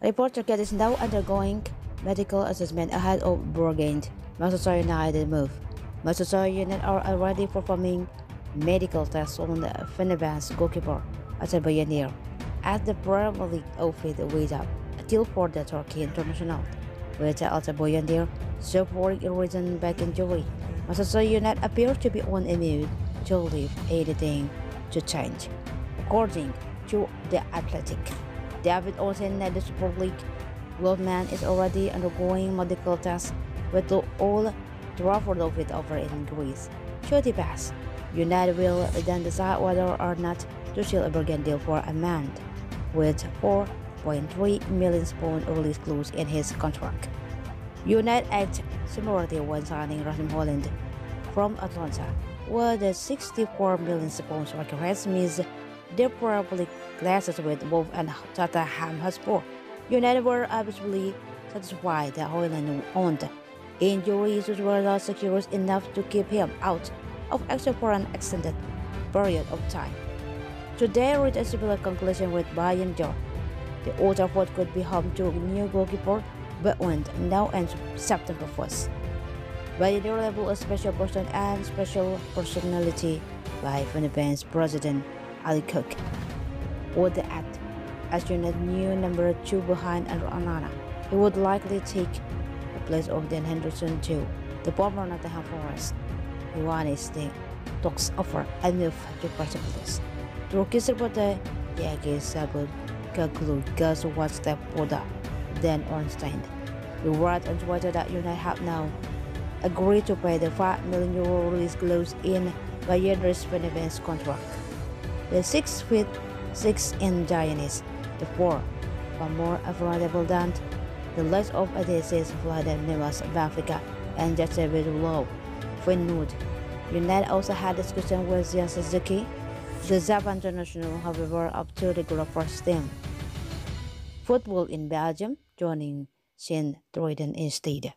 Report Turkey is now undergoing medical assessment ahead of Burgent Manchester United move. Manchester United are already performing medical tests on the Fenerbahce goalkeeper Altay Bayindir at the Premier League outfit without deal for the Turkey international, with Altay Bayindir suffering a recent back injury. Manchester United appear to be on a mood to leave anything to change, according to the Athletic. David Olsen at the Super League Goldman is already undergoing medical tests with the all Trafford of it over in Greece. Should he pass, United will then decide whether or not to seal a bargain deal for a man with 4.3 million pound release clause in his contract. United act similarly when signing Rasmus Hojlund from Atalanta, where the 64 million pounds request means they probably clashes with Wolf and Tottenham Hotspur. United were absolutely satisfied that Hojlund owned injuries were not secure enough to keep him out of action for an extended period of time. Today reached a similar conclusion with Bayindir. The Old Trafford could be home to a new goalkeeper, but went now ends September 1st. By the level of special person and special personality by Fenerbahce president Ali Koch. Would the act as United new number two behind Onana. He would likely take the place of Dean Henderson too. The former Nottingham Forest. Ioannis the talks offer a move to Persepolis. Turkish reporter Yagi Sabut Gaglu Gus was the Poda, then Ornstein. The word on Twitter that United have now agreed to pay the 5 million euro release clause in Bayern's Fenerbahce contract. The 6 feet 6 in giants, the 4 are more affordable than the list of adhesives flooded Nivas of Africa and just a bit low. Finwood. United also had discussion with Zion Suzuki, the Japan international, however, up to the group first team. Football in Belgium, joining Sint Truiden instead.